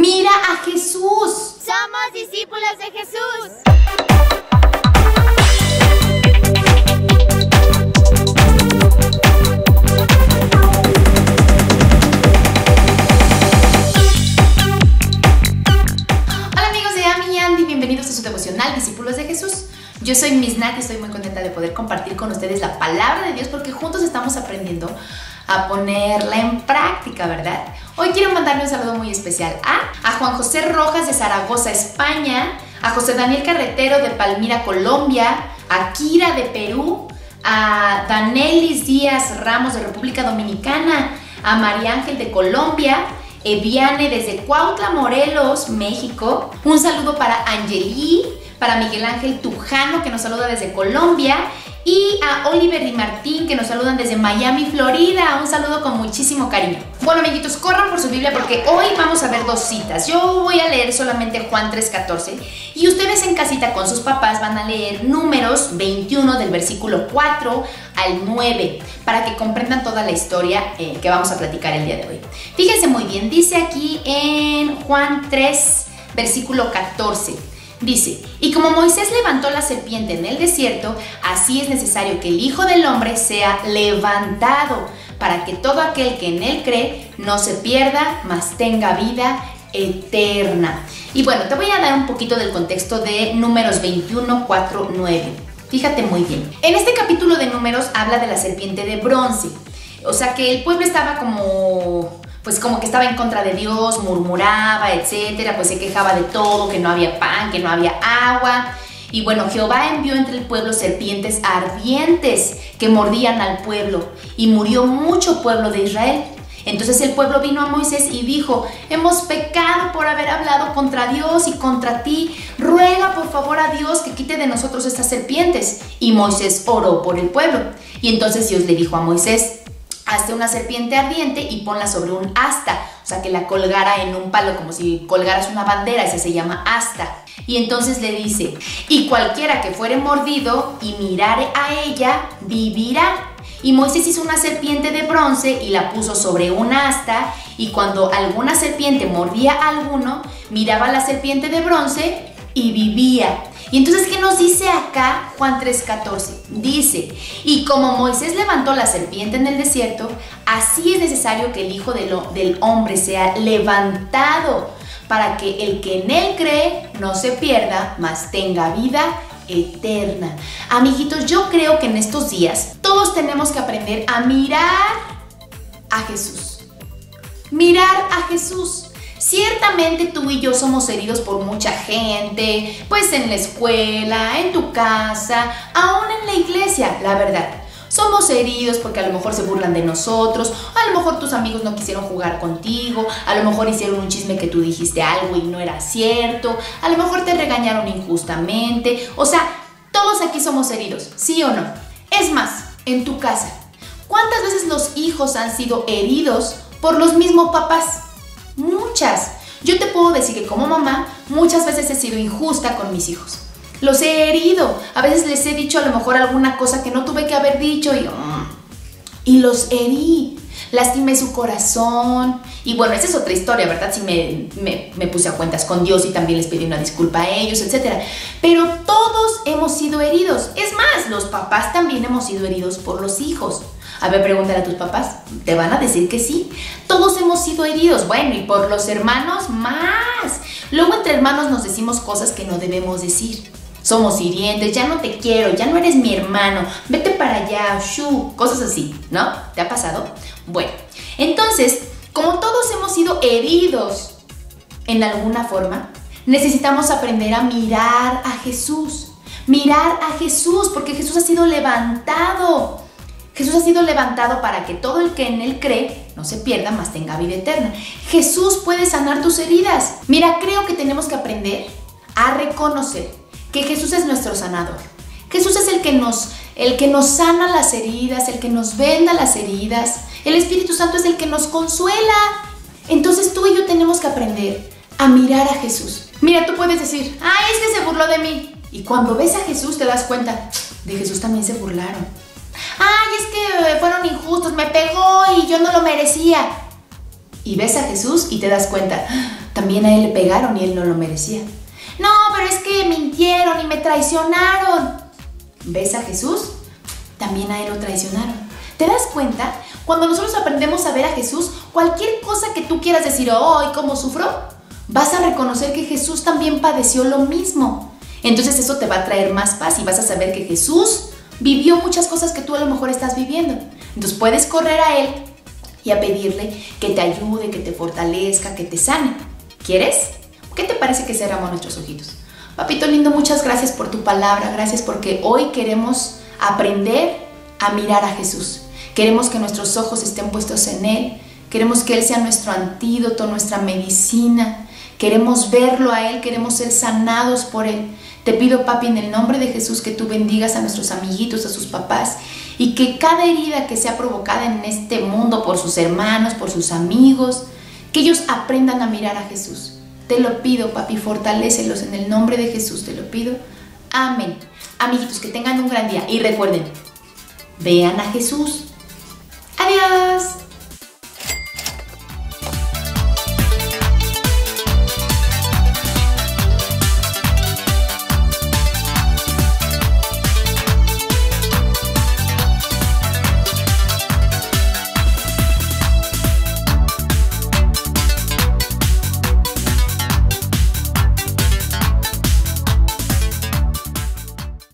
Mira a Jesús. Somos discípulos de Jesús. Hola amigos de Ami Andy, bienvenidos a su devocional Discípulos de Jesús. Yo soy Miss Nat y estoy muy contenta de poder compartir con ustedes la palabra de Dios porque juntos estamos aprendiendo a ponerla en práctica, ¿verdad? Hoy quiero mandarle un saludo muy especial a, Juan José Rojas de Zaragoza, España, a José Daniel Carretero de Palmira, Colombia, a Kira de Perú, a Danelis Díaz Ramos de República Dominicana, a María Ángel de Colombia, Eviane desde Cuautla, Morelos, México. Un saludo para Angeli, para Miguel Ángel Tujano que nos saluda desde Colombia y a Oliver y Martín que nos saludan desde Miami, Florida. Un saludo con muchísimo cariño. Bueno, amiguitos, corran por su Biblia porque hoy vamos a ver dos citas. Yo voy a leer solamente Juan 3:14 y ustedes en casita con sus papás van a leer números 21 del versículo 4 al 9 para que comprendan toda la historia eh, que vamos a platicar el día de hoy. Fíjense muy bien, dice aquí en Juan 3, versículo 14. Dice, y como Moisés levantó la serpiente en el desierto, así es necesario que el Hijo del Hombre sea levantado, para que todo aquel que en él cree no se pierda, mas tenga vida eterna. Y bueno, te voy a dar un poquito del contexto de números 21, 4, 9. Fíjate muy bien. En este capítulo de números habla de la serpiente de bronce. O sea que el pueblo estaba como pues como que estaba en contra de Dios, murmuraba, etcétera, pues se quejaba de todo, que no había pan, que no había agua. Y bueno, Jehová envió entre el pueblo serpientes ardientes que mordían al pueblo y murió mucho pueblo de Israel. Entonces el pueblo vino a Moisés y dijo, hemos pecado por haber hablado contra Dios y contra ti, ruega por favor a Dios que quite de nosotros estas serpientes. Y Moisés oró por el pueblo. Y entonces Dios le dijo a Moisés, hazte una serpiente ardiente y ponla sobre un asta, o sea, que la colgara en un palo, como si colgaras una bandera, ese se llama asta. Y entonces le dice, y cualquiera que fuere mordido y mirare a ella, vivirá. Y Moisés hizo una serpiente de bronce y la puso sobre un asta, y cuando alguna serpiente mordía a alguno, miraba la serpiente de bronce y vivía. Y entonces, ¿qué nos dice acá Juan 3:14? Dice, y como Moisés levantó la serpiente en el desierto, así es necesario que el Hijo del, Hombre sea levantado, para que el que en él cree no se pierda, mas tenga vida eterna. Amiguitos, yo creo que en estos días todos tenemos que aprender a mirar a Jesús. Mirar a Jesús. Ciertamente tú y yo somos heridos por mucha gente, pues en la escuela, en tu casa, aún en la iglesia, la verdad. Somos heridos porque a lo mejor se burlan de nosotros, a lo mejor tus amigos no quisieron jugar contigo, a lo mejor hicieron un chisme que tú dijiste algo y no era cierto, a lo mejor te regañaron injustamente, o sea, todos aquí somos heridos, ¿sí o no? Es más, en tu casa, ¿cuántas veces los hijos han sido heridos por los mismos papás? Muchas. Yo te puedo decir que como mamá muchas veces he sido injusta con mis hijos. Los he herido. A veces les he dicho a lo mejor alguna cosa que no tuve que haber dicho y, y los herí. Lastimé su corazón. Y bueno, esa es otra historia, ¿verdad? Si me, me, me, puse a cuentas con Dios y también les pedí una disculpa a ellos, etc. Pero todos hemos sido heridos. Es más, los papás también hemos sido heridos por los hijos. A ver, pregúntale a tus papás. Te van a decir que sí. Todos hemos sido heridos. Bueno, y por los hermanos más. Luego entre hermanos nos decimos cosas que no debemos decir. Somos hirientes, ya no te quiero, ya no eres mi hermano, vete para allá, shu, cosas así, ¿no? ¿Te ha pasado? Bueno, entonces, como todos hemos sido heridos en alguna forma, necesitamos aprender a mirar a Jesús. Mirar a Jesús, porque Jesús ha sido levantado. Jesús ha sido levantado para que todo el que en Él cree no se pierda, mas tenga vida eterna. Jesús puede sanar tus heridas. Mira, creo que tenemos que aprender a reconocer que Jesús es nuestro sanador. Jesús es el que nos, el que nos sana las heridas, el que nos venda las heridas. El Espíritu Santo es el que nos consuela. Entonces tú y yo tenemos que aprender a mirar a Jesús. Mira, tú puedes decir, ay, es que se burló de mí. Y cuando ves a Jesús te das cuenta, de Jesús también se burlaron. Ay, es que fueron injustos, me pegó y yo no lo merecía. Y ves a Jesús y te das cuenta, también a él le pegaron y él no lo merecía. No, pero es que mintieron y me traicionaron. ¿Ves a Jesús? También a él lo traicionaron. ¿Te das cuenta? Cuando nosotros aprendemos a ver a Jesús, cualquier cosa que tú quieras decir, oh, ¿y cómo sufro? Vas a reconocer que Jesús también padeció lo mismo. Entonces eso te va a traer más paz y vas a saber que Jesús vivió muchas cosas que tú a lo mejor estás viviendo. Entonces puedes correr a Él y a pedirle que te ayude, que te fortalezca, que te sane. ¿Quieres? ¿Qué te parece que cerramos nuestros ojitos? Papito lindo, muchas gracias por tu palabra, gracias porque hoy queremos aprender a mirar a Jesús. Queremos que nuestros ojos estén puestos en Él, queremos que Él sea nuestro antídoto, nuestra medicina, queremos verlo a Él, queremos ser sanados por Él. Te pido, papi, en el nombre de Jesús, que tú bendigas a nuestros amiguitos, a sus papás, y que cada herida que sea provocada en este mundo por sus hermanos, por sus amigos, que ellos aprendan a mirar a Jesús. Te lo pido, papi, fortalécelos en el nombre de Jesús, te lo pido. Amén. Amiguitos, que tengan un gran día y recuerden, vean a Jesús. Adiós.